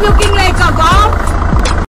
looking like a god.